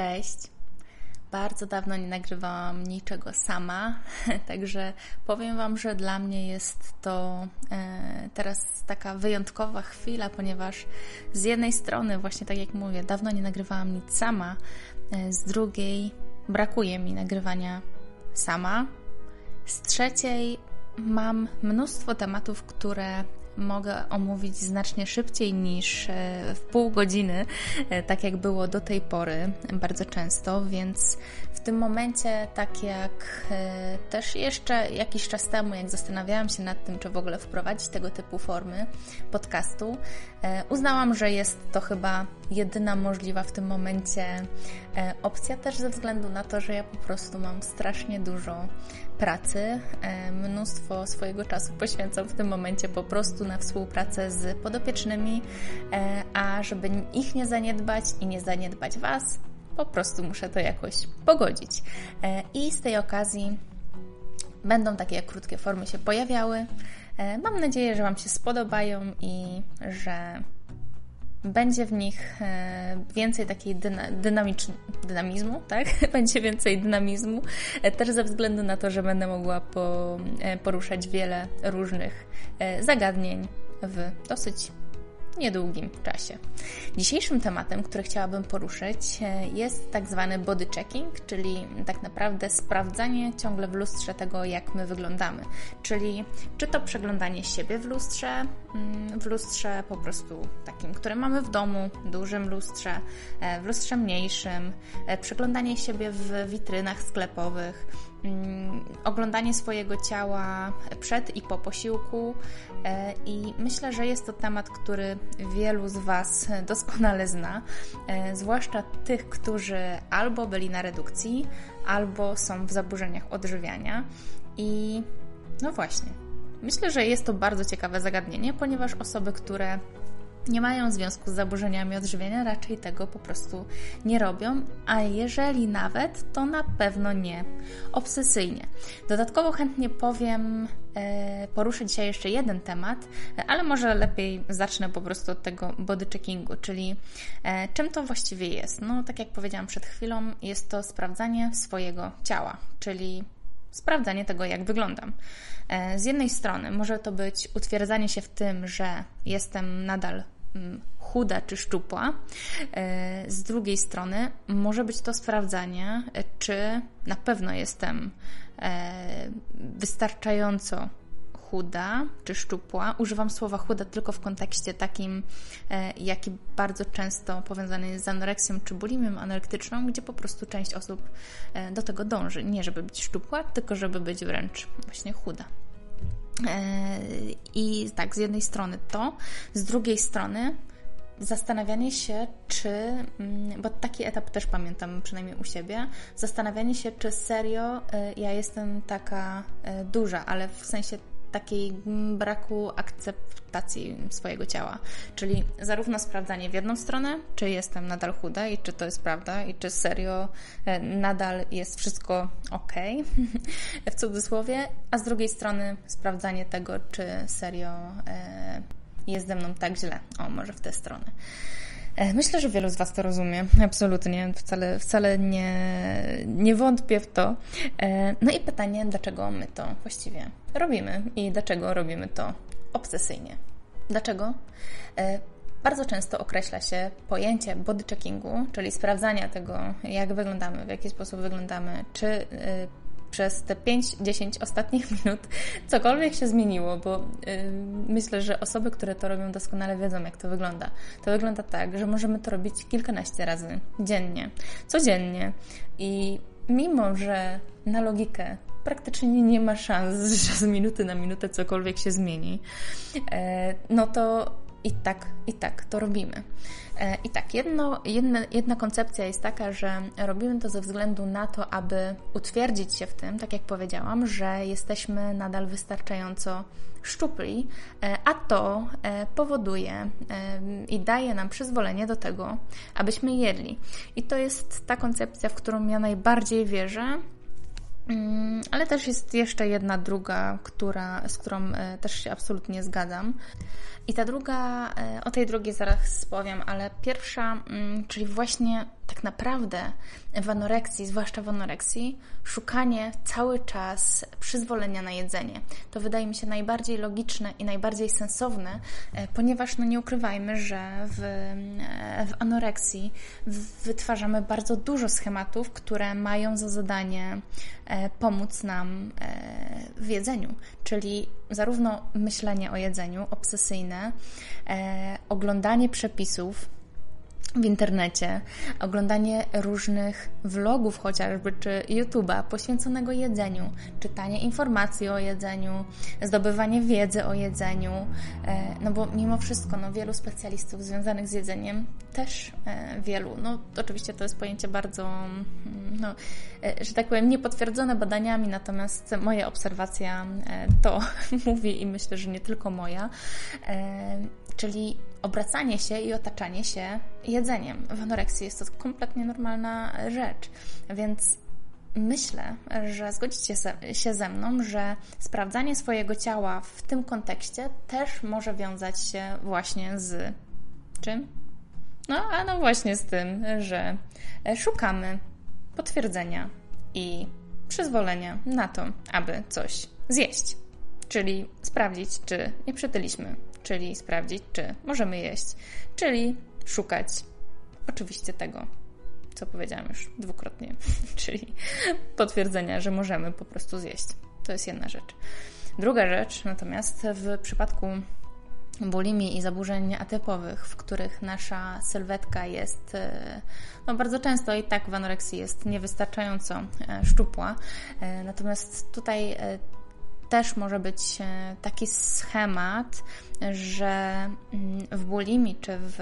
Cześć. Bardzo dawno nie nagrywałam niczego sama, także powiem Wam, że dla mnie jest to e, teraz taka wyjątkowa chwila, ponieważ z jednej strony, właśnie tak jak mówię, dawno nie nagrywałam nic sama, e, z drugiej brakuje mi nagrywania sama, z trzeciej mam mnóstwo tematów, które mogę omówić znacznie szybciej niż e, w pół godziny, e, tak jak było do tej pory bardzo często, więc w tym momencie, tak jak e, też jeszcze jakiś czas temu, jak zastanawiałam się nad tym, czy w ogóle wprowadzić tego typu formy podcastu, uznałam, że jest to chyba jedyna możliwa w tym momencie opcja, też ze względu na to, że ja po prostu mam strasznie dużo pracy. E, mnóstwo swojego czasu poświęcam w tym momencie po prostu na współpracę z podopiecznymi, e, a żeby ich nie zaniedbać i nie zaniedbać Was, po prostu muszę to jakoś pogodzić. E, I z tej okazji będą takie krótkie formy się pojawiały. Mam nadzieję, że Wam się spodobają i że będzie w nich e, więcej takiej dyna, dynamizmu, tak? Będzie więcej dynamizmu, e, też ze względu na to, że będę mogła po, e, poruszać wiele różnych zagadnień w dosyć niedługim czasie. Dzisiejszym tematem, który chciałabym poruszyć, e, jest tak zwany body checking, czyli tak naprawdę sprawdzanie ciągle w lustrze tego, jak my wyglądamy. Czyli czy to przeglądanie siebie w lustrze, mm, w lustrze po prostu takim, które mamy w domu, dużym lustrze, e, w lustrze mniejszym, e, przeglądanie siebie w witrynach sklepowych, Mm, oglądanie swojego ciała przed i po posiłku. E, I myślę, że jest to temat, który wielu z Was doskonale zna, e, zwłaszcza tych, którzy albo byli na redukcji, albo są w zaburzeniach odżywiania. I no właśnie, myślę, że jest to bardzo ciekawe zagadnienie, ponieważ osoby, które nie mają związku z zaburzeniami odżywiania, raczej tego po prostu nie robią, a jeżeli nawet, to na pewno nie obsesyjnie. Dodatkowo chętnie powiem, e, poruszę dzisiaj jeszcze jeden temat, ale może lepiej zacznę po prostu od tego body checkingu, czyli e, czym to właściwie jest. No, tak jak powiedziałam przed chwilą, jest to sprawdzanie swojego ciała, czyli sprawdzanie tego, jak wyglądam. E, z jednej strony może to być utwierdzanie się w tym, że jestem nadal chuda czy szczupła. E, z drugiej strony może być to sprawdzanie, e, czy na pewno jestem e, wystarczająco chuda czy szczupła. Używam słowa chuda tylko w kontekście takim, jaki bardzo często powiązany jest z anoreksją czy bulimią anorektyczną, gdzie po prostu część osób do tego dąży. Nie żeby być szczupła, tylko żeby być wręcz właśnie chuda. E, I tak, z jednej strony to, z drugiej strony zastanawianie się, czy, mm, bo taki etap też pamiętam przynajmniej u siebie, zastanawianie się, czy serio e, ja jestem taka e, duża, ale w sensie takiej braku akceptacji swojego ciała. Czyli zarówno sprawdzanie w jedną stronę, czy jestem nadal chuda i czy to jest prawda i czy serio e, nadal jest wszystko ok, w cudzysłowie, a z drugiej strony sprawdzanie tego, czy serio e, jest ze mną tak źle. O, może w tę stronę. E, myślę, że wielu z Was to rozumie, absolutnie, wcale, wcale nie, nie wątpię w to. E, no i pytanie, dlaczego my to właściwie robimy i dlaczego robimy to obsesyjnie. Dlaczego? E, bardzo często określa się pojęcie body checkingu, czyli sprawdzania tego, jak wyglądamy, w jaki sposób wyglądamy, czy przez te 5-10 ostatnich minut cokolwiek się zmieniło, bo yy, myślę, że osoby, które to robią, doskonale wiedzą, jak to wygląda. To wygląda tak, że możemy to robić kilkanaście razy dziennie, codziennie i mimo, że na logikę praktycznie nie ma szans, że z minuty na minutę cokolwiek się zmieni, yy, no to i tak, i tak to robimy. E, I tak, jedno, jedna, jedna koncepcja jest taka, że robimy to ze względu na to, aby utwierdzić się w tym, tak jak powiedziałam, że jesteśmy nadal wystarczająco szczupli, e, a to e, powoduje i daje nam przyzwolenie do tego, abyśmy jedli. I to jest ta koncepcja, w którą ja najbardziej wierzę, mm, ale też jest jeszcze jedna druga, która, z którą też się absolutnie zgadzam. I ta druga, e, o tej drugiej zaraz powiem, ale pierwsza, mm, czyli właśnie tak naprawdę w anoreksji, zwłaszcza w anoreksji, szukanie cały czas przyzwolenia na jedzenie. To wydaje mi się najbardziej logiczne i najbardziej sensowne, e, ponieważ no nie ukrywajmy, że w, e, w anoreksji wytwarzamy bardzo dużo schematów, które mają za zadanie pomóc nam w jedzeniu, czyli zarówno myślenie o jedzeniu obsesyjne, oglądanie przepisów, w internecie, oglądanie różnych vlogów chociażby, czy YouTube'a poświęconego jedzeniu, czytanie informacji o jedzeniu, zdobywanie wiedzy o jedzeniu, e, no bo mimo wszystko, no wielu specjalistów związanych z jedzeniem, też e, wielu, no oczywiście to jest pojęcie bardzo, mm, no, e, że tak powiem, niepotwierdzone badaniami, natomiast moja obserwacja to mówi i myślę, że nie tylko moja, czyli obracanie się i otaczanie się jedzeniem. W anoreksji jest to kompletnie normalna rzecz, więc myślę, że zgodzicie się ze mną, że sprawdzanie swojego ciała w tym kontekście też może wiązać się właśnie z czym? No, a no właśnie z tym, że szukamy potwierdzenia i przyzwolenia na to, aby coś zjeść. Czyli sprawdzić, czy nie przytyliśmy czyli sprawdzić, czy możemy jeść, czyli szukać oczywiście tego, co powiedziałam już dwukrotnie, czyli potwierdzenia, że możemy po prostu zjeść. To jest jedna rzecz. Druga rzecz, natomiast w przypadku bulimii i zaburzeń atypowych, w których nasza sylwetka jest e, no, bardzo często i tak w anoreksji jest niewystarczająco e, szczupła. E, natomiast tutaj też może być taki schemat, że mm, w bulimii czy w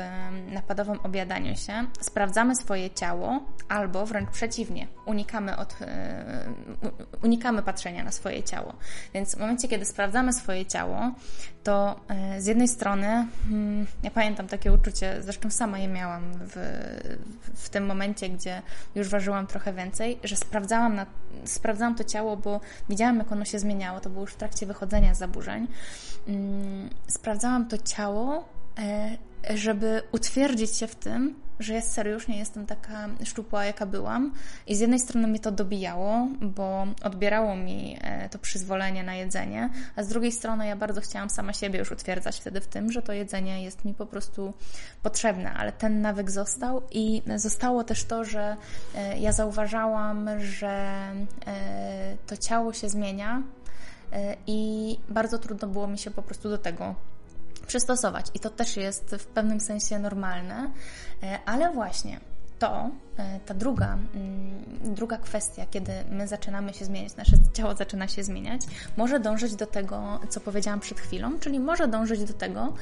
napadowym obiadaniu się sprawdzamy swoje ciało, albo wręcz przeciwnie, unikamy, od, e, unikamy patrzenia na swoje ciało. Więc w momencie, kiedy sprawdzamy swoje ciało, to e, z jednej strony, mm, ja pamiętam takie uczucie, zresztą sama je miałam w, w tym momencie, gdzie już ważyłam trochę więcej, że sprawdzałam, na, sprawdzałam to ciało, bo widziałam, jak ono się zmieniało. To było już w trakcie wychodzenia z zaburzeń mm, sprawdzałam to ciało, e, żeby utwierdzić się w tym, że ja serio już nie jestem taka szczupła, jaka byłam. I z jednej strony mnie to dobijało, bo odbierało mi e, to przyzwolenie na jedzenie, a z drugiej strony ja bardzo chciałam sama siebie już utwierdzać wtedy w tym, że to jedzenie jest mi po prostu potrzebne, ale ten nawyk został i zostało też to, że e, ja zauważałam, że to ciało się zmienia i bardzo trudno było mi się po prostu do tego przystosować. I to też jest w pewnym sensie normalne, e, ale właśnie to, e, ta druga, mm, druga kwestia, kiedy my zaczynamy się zmieniać, nasze ciało zaczyna się zmieniać, może dążyć do tego, co powiedziałam przed chwilą, czyli może dążyć do tego,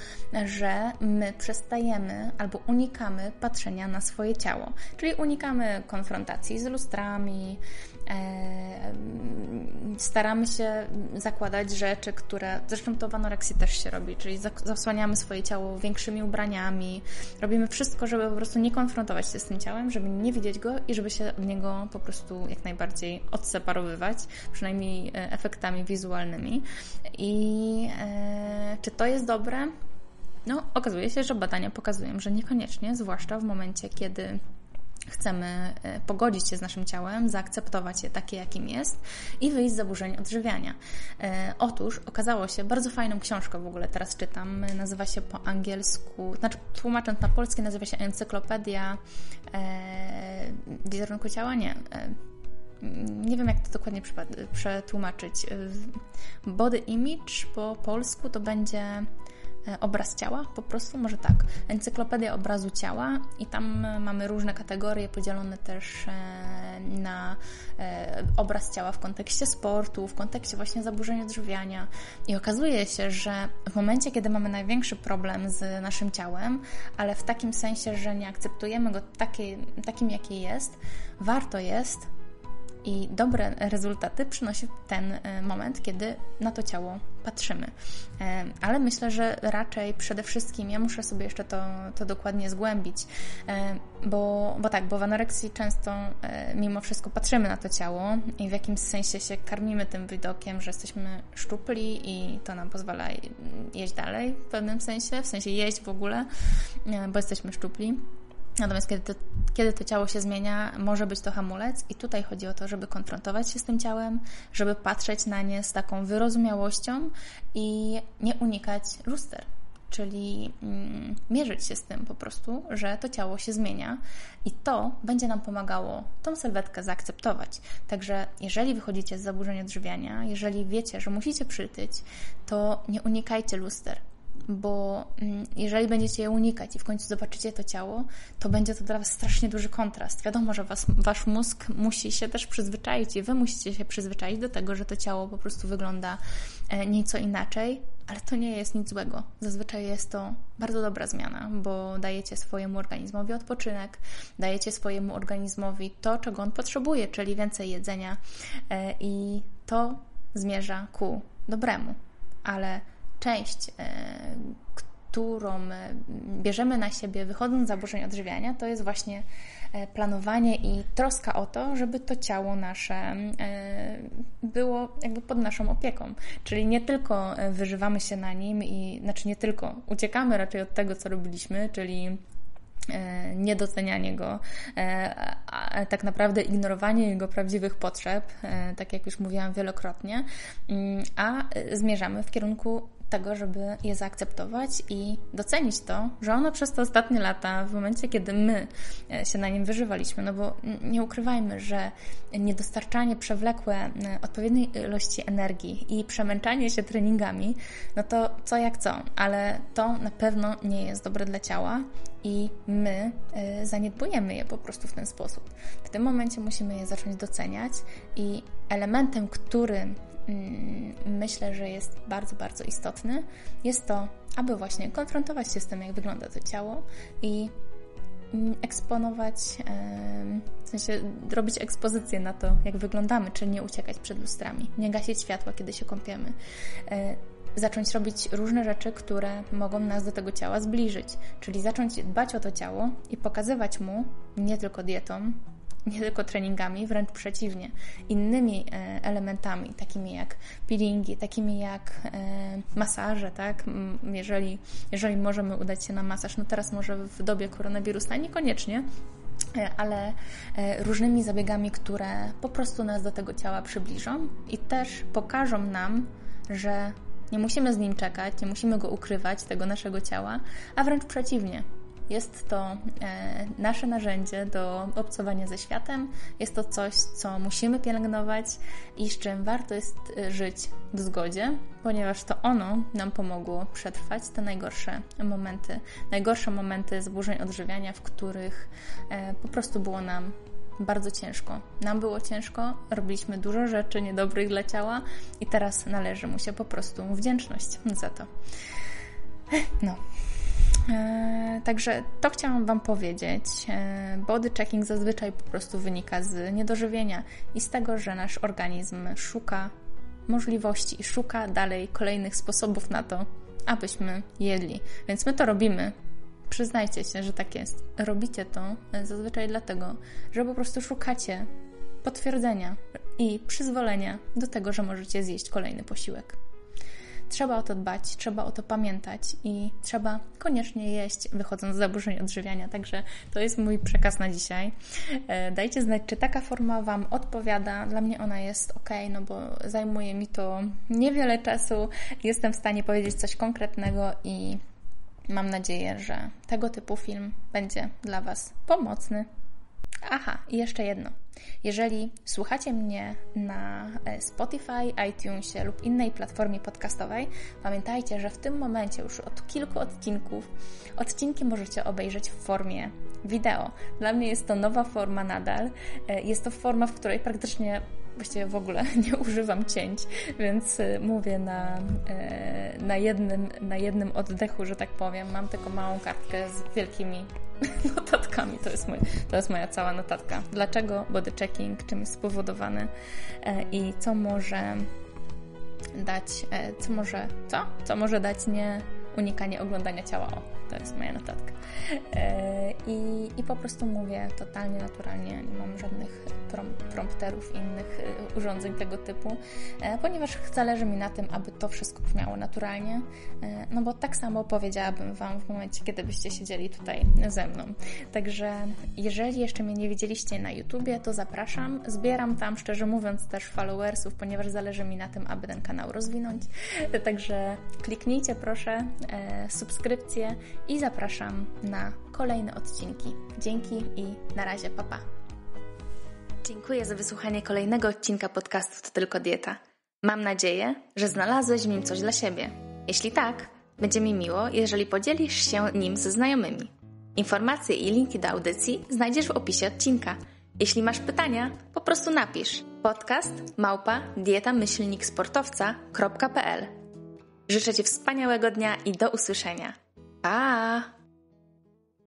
że my przestajemy albo unikamy patrzenia na swoje ciało, czyli unikamy konfrontacji z lustrami, E, staramy się zakładać rzeczy, które zresztą to w anoreksji też się robi, czyli zasłaniamy swoje ciało większymi ubraniami, robimy wszystko, żeby po prostu nie konfrontować się z tym ciałem, żeby nie widzieć go i żeby się od niego po prostu jak najbardziej odseparowywać, przynajmniej e, efektami wizualnymi. I e, czy to jest dobre? No, okazuje się, że badania pokazują, że niekoniecznie, zwłaszcza w momencie, kiedy chcemy e, pogodzić się z naszym ciałem, zaakceptować je takie, jakim jest i wyjść z zaburzeń odżywiania. E, otóż okazało się, bardzo fajną książkę w ogóle teraz czytam, nazywa się po angielsku, znaczy tłumacząc na polski nazywa się Encyklopedia e, Wizerunku Ciała, nie, nie wiem jak to dokładnie przetłumaczyć. Body Image po polsku to będzie obraz ciała, po prostu, może tak, encyklopedia obrazu ciała i tam e, mamy różne kategorie podzielone też e, na obraz ciała w kontekście sportu, w kontekście właśnie zaburzeń odżywiania i okazuje się, że w momencie, kiedy mamy największy problem z naszym ciałem, ale w takim sensie, że nie akceptujemy go taki, takim, jaki jest, warto jest i dobre rezultaty przynosi ten e, moment, kiedy na to ciało patrzymy. E, ale myślę, że raczej przede wszystkim ja muszę sobie jeszcze to, to dokładnie zgłębić, e, bo, bo tak, bo w anoreksji często mimo wszystko patrzymy na to ciało i w jakimś sensie się karmimy tym widokiem, że jesteśmy szczupli i to nam pozwala jeść dalej w pewnym sensie, w sensie jeść w ogóle, bo jesteśmy szczupli. Natomiast kiedy to, kiedy to ciało się zmienia, może być to hamulec, i tutaj chodzi o to, żeby konfrontować się z tym ciałem, żeby patrzeć na nie z taką wyrozumiałością i nie unikać luster czyli mm, mierzyć się z tym po prostu, że to ciało się zmienia i to będzie nam pomagało tą sylwetkę zaakceptować. Także jeżeli wychodzicie z zaburzeń odżywiania, jeżeli wiecie, że musicie przytyć, to nie unikajcie luster, bo mm, jeżeli będziecie je unikać i w końcu zobaczycie to ciało, to będzie to dla Was strasznie duży kontrast. Wiadomo, że was, Wasz mózg musi się też przyzwyczaić i Wy musicie się przyzwyczaić do tego, że to ciało po prostu wygląda e, nieco inaczej, ale to nie jest nic złego. Zazwyczaj jest to bardzo dobra zmiana, bo dajecie swojemu organizmowi odpoczynek, dajecie swojemu organizmowi to, czego on potrzebuje, czyli więcej jedzenia e, i to zmierza ku dobremu. Ale część, e, którą e, bierzemy na siebie wychodząc z zaburzeń odżywiania, to jest właśnie e, planowanie i troska o to, żeby to ciało nasze było jakby pod naszą opieką. Czyli nie tylko wyżywamy się na nim i znaczy nie tylko uciekamy raczej od tego, co robiliśmy, czyli niedocenianie go, a tak naprawdę ignorowanie jego prawdziwych potrzeb, tak jak już mówiłam wielokrotnie, a zmierzamy w kierunku tego, żeby je zaakceptować i docenić to, że ono przez te ostatnie lata, w momencie, kiedy my e, się na nim wyżywaliśmy, no bo nie ukrywajmy, że niedostarczanie przewlekłe e, odpowiedniej ilości energii i przemęczanie się treningami, no to co jak co, ale to na pewno nie jest dobre dla ciała i my e, zaniedbujemy je po prostu w ten sposób. W tym momencie musimy je zacząć doceniać i elementem, który Mm, myślę, że jest bardzo, bardzo istotny, jest to, aby właśnie konfrontować się z tym, jak wygląda to ciało i mm, eksponować, w sensie robić ekspozycję na to, jak wyglądamy, czyli nie uciekać przed lustrami, nie gasić światła, kiedy się kąpiemy. Zacząć robić różne rzeczy, które mogą nas do tego ciała zbliżyć, czyli zacząć dbać o to ciało i pokazywać mu nie tylko dietą, nie tylko treningami, wręcz przeciwnie, innymi e, elementami, takimi jak peelingi, takimi jak e, masaże, tak? Jeżeli, jeżeli możemy udać się na masaż, no teraz może w dobie koronawirusa niekoniecznie, e, ale różnymi zabiegami, które po prostu nas do tego ciała przybliżą i też pokażą nam, że nie musimy z nim czekać, nie musimy go ukrywać, tego naszego ciała, a wręcz przeciwnie, jest to e, nasze narzędzie do obcowania ze światem. Jest to coś, co musimy pielęgnować i z czym warto jest e, żyć w zgodzie, ponieważ to ono nam pomogło przetrwać te najgorsze momenty, najgorsze momenty zburzeń odżywiania, w których e, po prostu było nam bardzo ciężko. Nam było ciężko, robiliśmy dużo rzeczy niedobrych dla ciała i teraz należy mu się po prostu wdzięczność za to. No, E, także to chciałam Wam powiedzieć. E, body checking zazwyczaj po prostu wynika z niedożywienia i z tego, że nasz organizm szuka możliwości i szuka dalej kolejnych sposobów na to, abyśmy jedli. Więc my to robimy. Przyznajcie się, że tak jest. Robicie to zazwyczaj dlatego, że po prostu szukacie potwierdzenia i przyzwolenia do tego, że możecie zjeść kolejny posiłek. Trzeba o to dbać, trzeba o to pamiętać i trzeba koniecznie jeść, wychodząc z zaburzeń odżywiania. Także to jest mój przekaz na dzisiaj. E, dajcie znać, czy taka forma Wam odpowiada. Dla mnie ona jest ok, no bo zajmuje mi to niewiele czasu. Jestem w stanie powiedzieć coś konkretnego i mam nadzieję, że tego typu film będzie dla Was pomocny. Aha, i jeszcze jedno. Jeżeli słuchacie mnie na e, Spotify, iTunesie lub innej platformie podcastowej, pamiętajcie, że w tym momencie już od kilku odcinków odcinki możecie obejrzeć w formie wideo. Dla mnie jest to nowa forma nadal. E, jest to forma, w której praktycznie właściwie w ogóle nie używam cięć, więc e, mówię na, na, jednym, na jednym oddechu, że tak powiem. Mam tylko małą kartkę z wielkimi notatkami. To jest, mój, to jest moja cała notatka. Dlaczego body checking, czym jest spowodowany e, i co może dać, e, co może, co? Co może dać nie unikanie oglądania ciała. O, to jest moja notatka. E, I, I po prostu mówię totalnie naturalnie, nie mam żadnych prompterów i innych y, urządzeń tego typu, e, ponieważ zależy mi na tym, aby to wszystko brzmiało naturalnie, e, no bo tak samo powiedziałabym Wam w momencie, kiedy byście siedzieli tutaj ze mną. Także jeżeli jeszcze mnie nie widzieliście na YouTubie, to zapraszam. Zbieram tam, szczerze mówiąc, też followersów, ponieważ zależy mi na tym, aby ten kanał rozwinąć. Także kliknijcie proszę e, subskrypcję i zapraszam na kolejne odcinki. Dzięki i na razie, papa. Dziękuję za wysłuchanie kolejnego odcinka podcastu To Tylko Dieta. Mam nadzieję, że znalazłeś w nim coś dla siebie. Jeśli tak, będzie mi miło, jeżeli podzielisz się nim ze znajomymi. Informacje i linki do audycji znajdziesz w opisie odcinka. Jeśli masz pytania, po prostu napisz podcast małpa dietamyślniksportowca.pl Życzę Ci wspaniałego dnia i do usłyszenia. Pa!